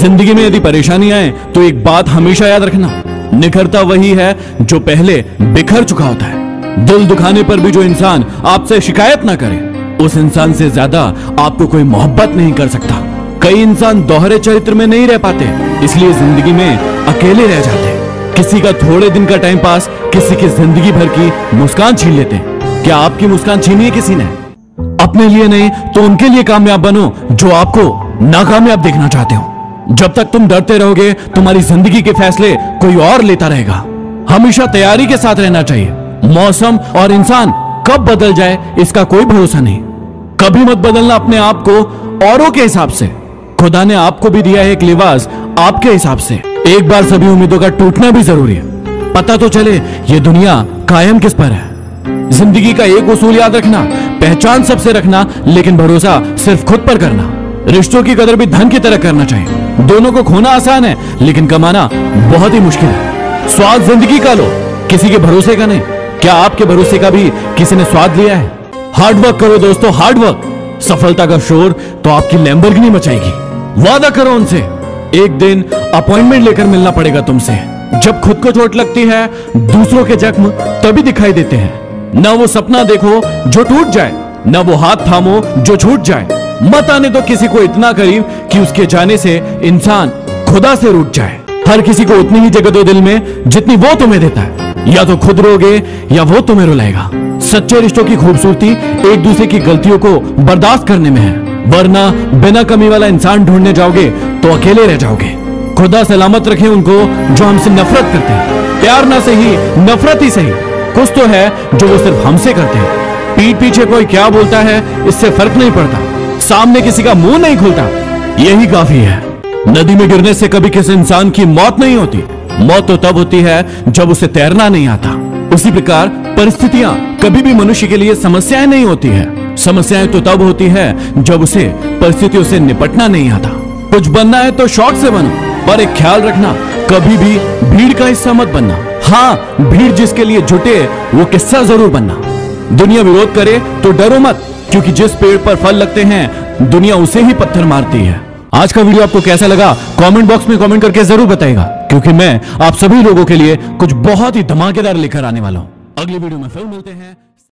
ज़िंदगी में यदि परेशानी आए तो एक बात हमेशा याद रखना। निखरता वही है जो पहले बिखर चुका होता है। दिल दुखाने पर भी जो इंसान आपसे शिकायत ना करे, उस इंसान से ज़्यादा आपको कोई मोहब्बत नहीं कर सकता। कई इंसान दोहरे चरित्र में नहीं रह पाते, इसलिए ज़िंदगी में अकेले रह जाते किसी का थोड़े दिन का टाइम पास किसी की ज़िंदगी भर की मुस्कान छीन लेते। क्या आपकी मुस्कान छीनी है किसी ने? अपने लिए नहीं तो उनके लिए कामयाब बनो जो आपको नाकामयाब देखना चाहते हो। जब तक तुम डरते रहोगे, तुम्हारी ज़िंदगी के फैसले कोई और लेता रहेगा। हमेशा तैयारी के साथ रहना चाहिए। मौसम और इंसान कब बदल जाए, इसका कोई भरोसा नहीं। कभी मत बदलना अपने आप को औरों के हिसाब से। खुदा ने आपको भी दिया है एक लिबास आपके हिसाब से। एक बार सभी उम्मीदों का टूटना भी ज़रूरी है। पता तो चले, ये दुनिया कायम किस पर है। ज़िंदगी का एक उसूल याद रखना, पहचान सबसे रखना, लेकिन भरोसा सिर्फ़ खुद पर करना। रिश्तों की कदर भी धन की तरह करना चाहिए। दोनों को खोना आसान है, लेकिन कमाना बहुत ही मुश्किल है। स्वाद ज़िंदगी का लो, किसी के भरोसे का नहीं। क्या आपके भरोसे का भी किसी ने स्वाद लिया है? हार्ड वर्क करो दोस्तों हार्ड वर्क सफलता का शोर तो आपकी लैम्बोर्गिनी मचाएगी। वादा करो उनसे, एक दिन अपॉइंटमेंट लेकर मिलना पड़ेगा तुमसे। जब खुद को चोट लगती है, दूसरों के जख्म तभी दिखाई देते हैं। न वो सपना देखो जो टूट जाए, न वो हाथ थामो जो छूट जाए। मत आने दो किसी को इतना करीब कि उसके जाने से इंसान खुदा से रूठ जाए। हर किसी को उतनी ही जगह दो दिल में, जितनी वो तुम्हें देता है। या तो खुद रोगे, या वो तुम्हें रुलाएगा। सच्चे रिश्तों की खूबसूरती एक दूसरे की गलतियों को बर्दाश्त करने में है। वरना बिना कमी वाला इंसान ढूँढने जाओगे तो अकेले रह जाओगे। खुदा सलामत रखे उनको जो हमसे नफरत करते हैं। प्यार ना सही, नफरत ही सही। कुछ तो है जो वो सिर्फ़ हमसे करते हैं। पीठ पीछे कोई क्या बोलता है, इससे फ़र्क नहीं पड़ता। सामने किसी का मुँह नहीं खुलता। यही काफ़ी है। नदी में गिरने से कभी किसी इंसान की मौत नहीं होती। मौत तो तब होती है जब उसे तैरना नहीं आता। उसी प्रकार परिस्थितियाँ, कभी भी मनुष्य के लिए समस्याएँ नहीं होती है। समस्याएँ तो तब होती है जब उसे परिस्थितियों से निपटना नहीं आता। कुछ बनना है तो शौक से बनो, पर एक ख्याल रखना, कभी भी भीड़ का हिस्सा मत बनना। हाँ भीड़ जिसके लिए जुटे, वो किस्सा ज़रूर बनना। दुनिया विरोध करे तो डरो मत। क्योंकि जिस पेड़ पर फल लगते हैं, दुनिया उसे ही पत्थर मारती है। आज का वीडियो आपको कैसा लगा कमेंट बॉक्स में कमेंट करके ज़रूर बताएगा, क्योंकि मैं आप सभी लोगों के लिए कुछ बहुत ही धमाकेदार लेकर आने वाला हूँ। अगली वीडियो में फिर मिलते हैं।